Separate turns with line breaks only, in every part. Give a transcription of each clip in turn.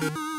Bye.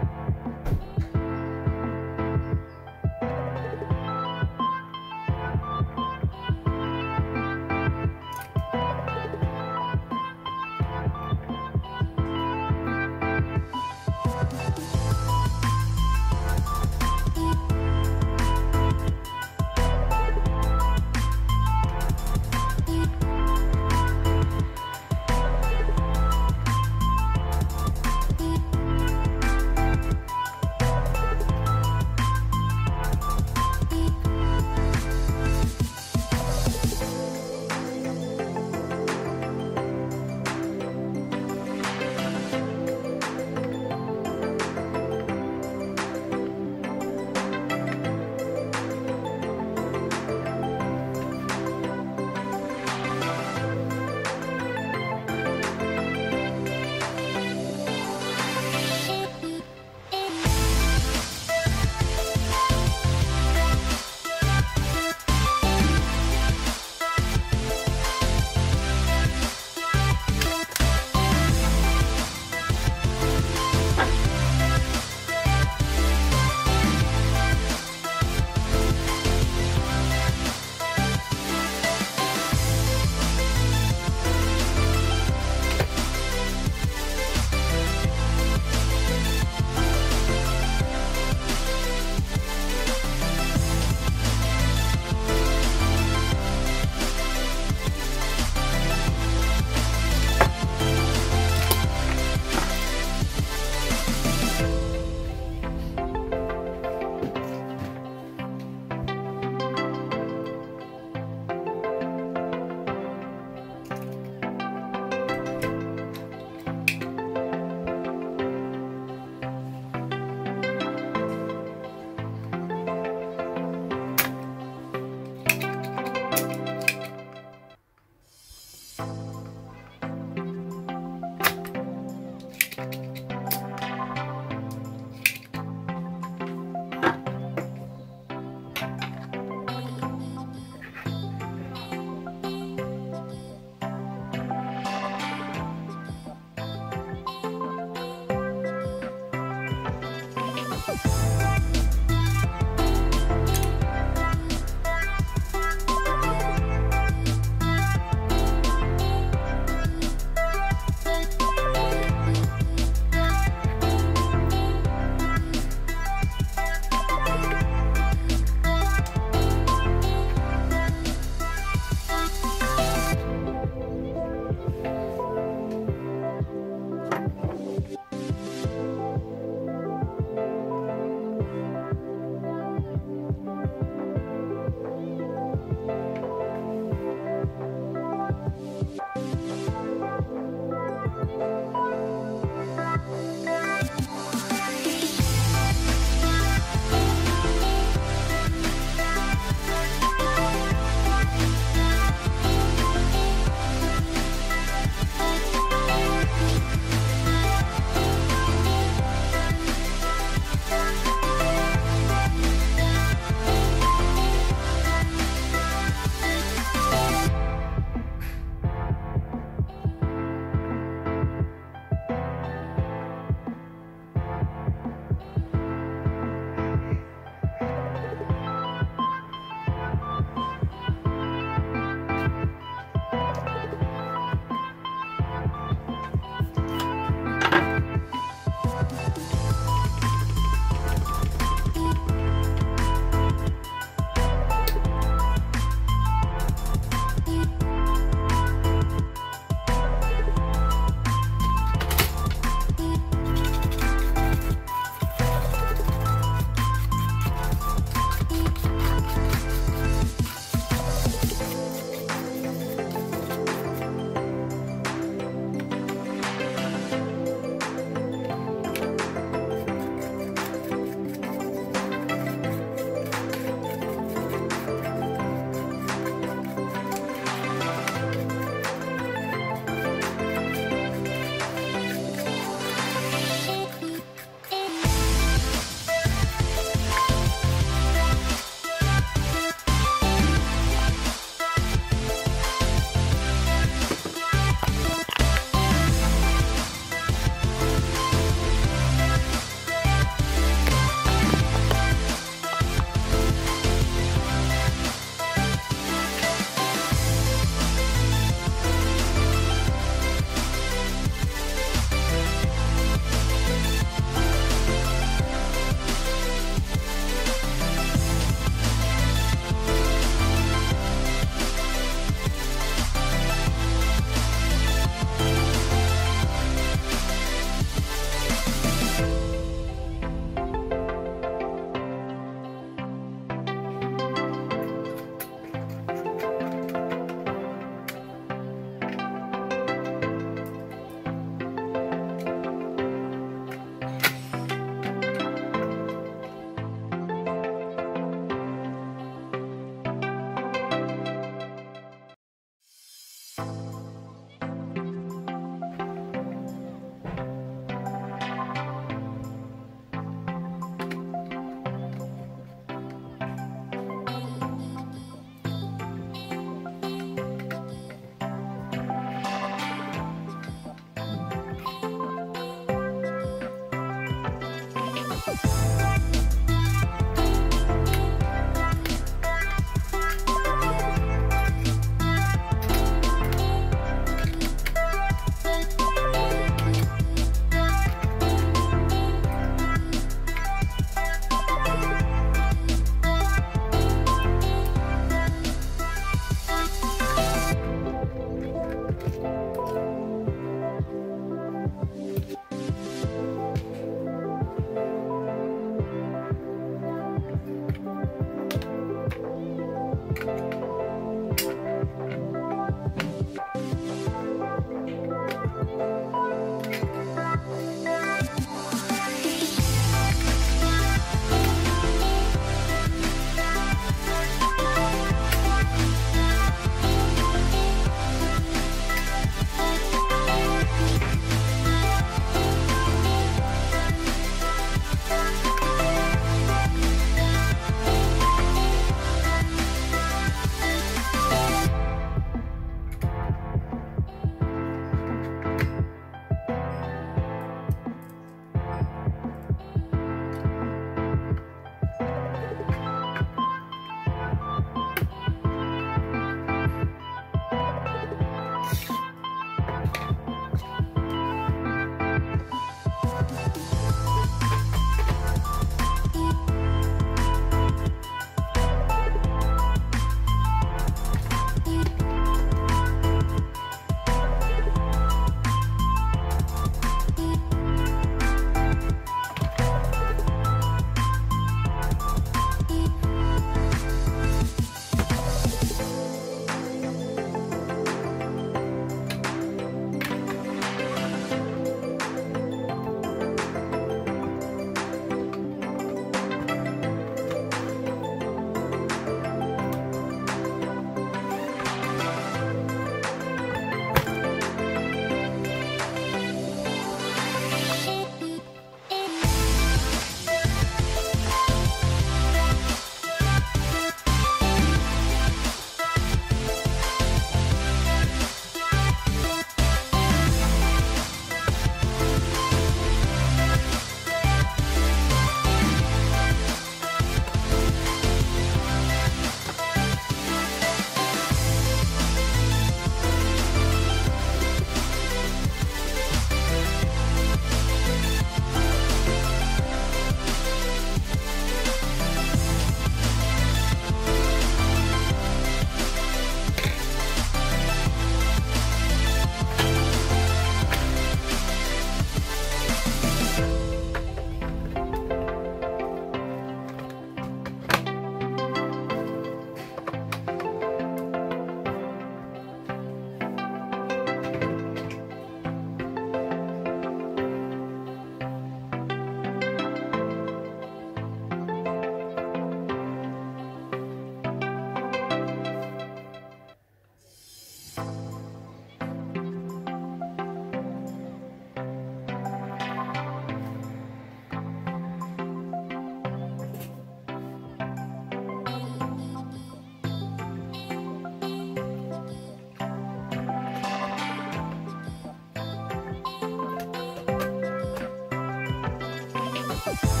you